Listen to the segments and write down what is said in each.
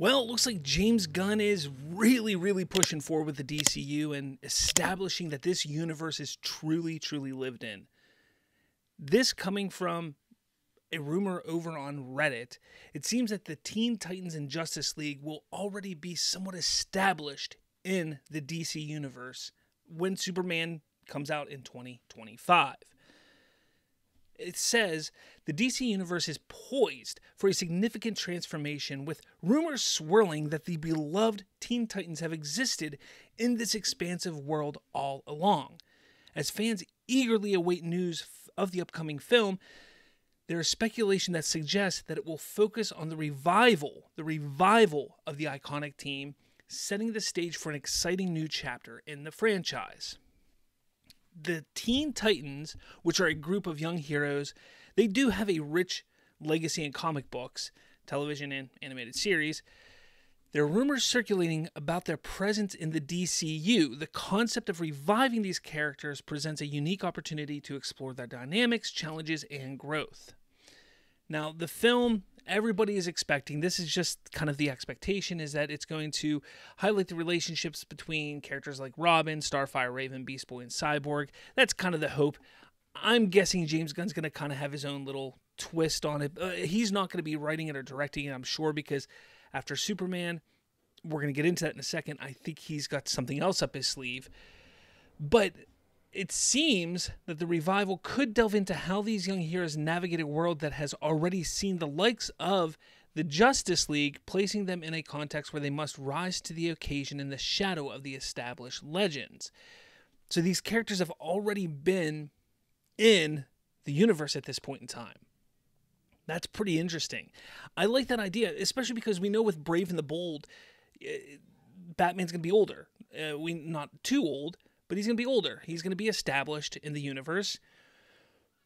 Well, it looks like James Gunn is really, really pushing forward with the DCU and establishing that this universe is truly, truly lived in. This coming from a rumor over on Reddit, it seems that the Teen Titans and Justice League will already be somewhat established in the DC universe when Superman comes out in 2025 it says the DC universe is poised for a significant transformation, with rumors swirling that the beloved Teen Titans have existed in this expansive world all along. As fans eagerly await news of the upcoming film, there is speculation that suggests that it will focus on the revival, the revival of the iconic team, setting the stage for an exciting new chapter in the franchise the Teen Titans, which are a group of young heroes, they do have a rich legacy in comic books, television, and animated series. There are rumors circulating about their presence in the DCU. The concept of reviving these characters presents a unique opportunity to explore their dynamics, challenges, and growth. Now, the film everybody is expecting this is just kind of the expectation is that it's going to highlight the relationships between characters like Robin, Starfire, Raven, Beast Boy, and Cyborg. That's kind of the hope. I'm guessing James Gunn's going to kind of have his own little twist on it. Uh, he's not going to be writing it or directing it, I'm sure, because after Superman, we're going to get into that in a second. I think he's got something else up his sleeve. But it seems that the revival could delve into how these young heroes navigate a world that has already seen the likes of the Justice League, placing them in a context where they must rise to the occasion in the shadow of the established legends. So these characters have already been in the universe at this point in time. That's pretty interesting. I like that idea, especially because we know with Brave and the Bold, eh, Batman's going to be older. Uh, we not too old, but he's going to be older. He's going to be established in the universe.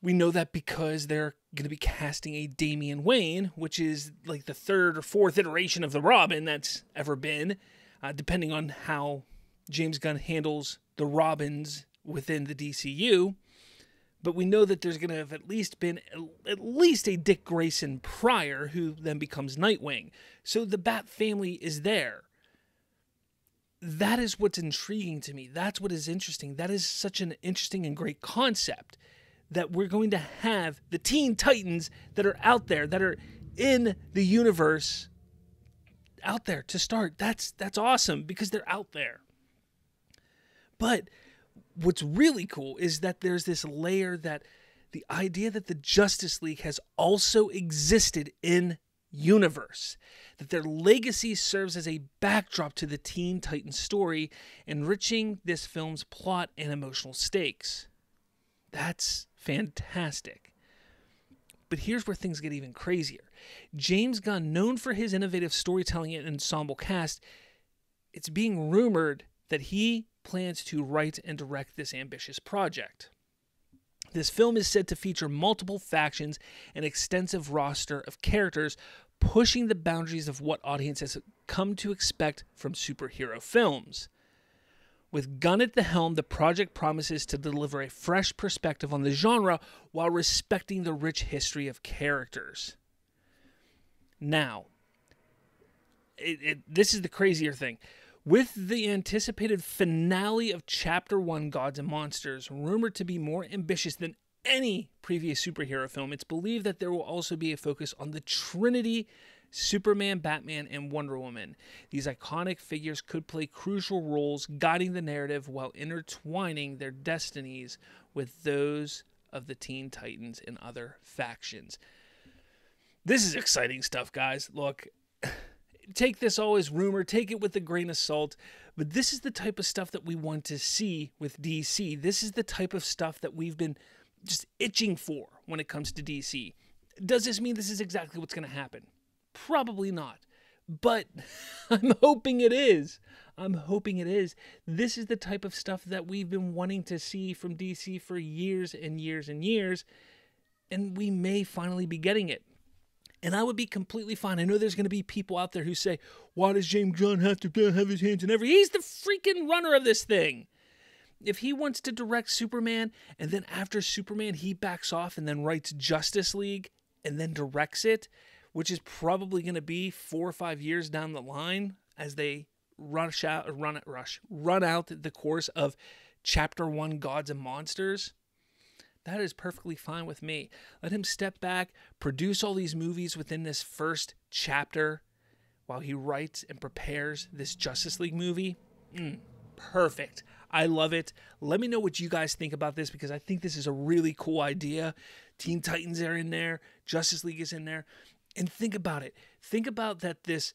We know that because they're going to be casting a Damian Wayne, which is like the third or fourth iteration of the Robin that's ever been, uh, depending on how James Gunn handles the Robins within the DCU. But we know that there's going to have at least been at least a Dick Grayson prior, who then becomes Nightwing. So the Bat family is there that is what's intriguing to me. That's what is interesting. That is such an interesting and great concept that we're going to have the Teen Titans that are out there, that are in the universe out there to start. That's that's awesome because they're out there. But what's really cool is that there's this layer that the idea that the Justice League has also existed in universe, that their legacy serves as a backdrop to the Teen Titans story, enriching this film's plot and emotional stakes. That's fantastic. But here's where things get even crazier. James Gunn, known for his innovative storytelling and ensemble cast, it's being rumored that he plans to write and direct this ambitious project. This film is said to feature multiple factions and extensive roster of characters pushing the boundaries of what audiences come to expect from superhero films. With Gunn at the helm, the project promises to deliver a fresh perspective on the genre while respecting the rich history of characters. Now, it, it, this is the crazier thing. With the anticipated finale of Chapter 1 Gods and Monsters, rumored to be more ambitious than any previous superhero film, it's believed that there will also be a focus on the Trinity Superman, Batman, and Wonder Woman. These iconic figures could play crucial roles guiding the narrative while intertwining their destinies with those of the Teen Titans and other factions. This is exciting stuff, guys. Look, take this all as rumor, take it with a grain of salt. But this is the type of stuff that we want to see with DC. This is the type of stuff that we've been just itching for when it comes to DC. Does this mean this is exactly what's going to happen? Probably not. But I'm hoping it is. I'm hoping it is. This is the type of stuff that we've been wanting to see from DC for years and years and years. And we may finally be getting it. And I would be completely fine. I know there's going to be people out there who say, why does James Gunn have to uh, have his hands in every? He's the freaking runner of this thing. If he wants to direct Superman and then after Superman he backs off and then writes Justice League and then directs it, which is probably going to be four or five years down the line as they rush out, run rush, run out the course of chapter one, Gods and Monsters. That is perfectly fine with me. Let him step back, produce all these movies within this first chapter while he writes and prepares this Justice League movie. Mm, perfect. I love it. Let me know what you guys think about this because I think this is a really cool idea. Teen Titans are in there, Justice League is in there. And think about it. Think about that this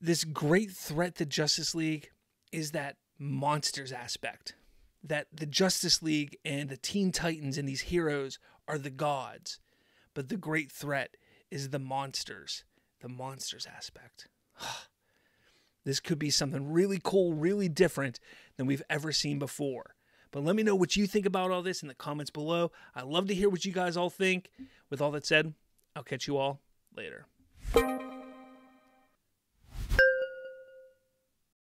this great threat to Justice League is that monsters aspect. That the Justice League and the Teen Titans and these heroes are the gods. But the great threat is the monsters, the monsters aspect. this could be something really cool, really different than we've ever seen before. But let me know what you think about all this in the comments below. I love to hear what you guys all think. With all that said, I'll catch you all later.